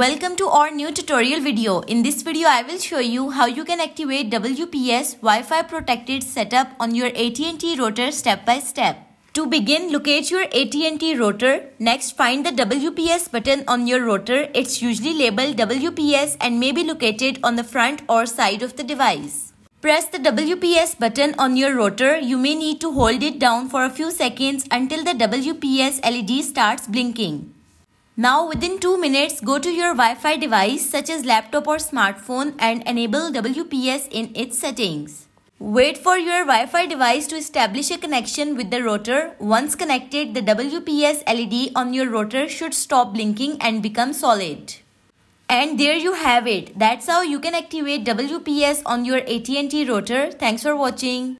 Welcome to our new tutorial video. In this video, I will show you how you can activate WPS Wi-Fi protected setup on your AT&T router step by step. To begin, locate your AT&T router. Next, find the WPS button on your router. It's usually labeled WPS and may be located on the front or side of the device. Press the WPS button on your router. You may need to hold it down for a few seconds until the WPS LED starts blinking. Now within 2 minutes, go to your Wi-Fi device such as laptop or smartphone and enable WPS in its settings. Wait for your Wi-Fi device to establish a connection with the router. Once connected, the WPS LED on your router should stop blinking and become solid. And there you have it. That's how you can activate WPS on your AT&T router. Thanks for watching.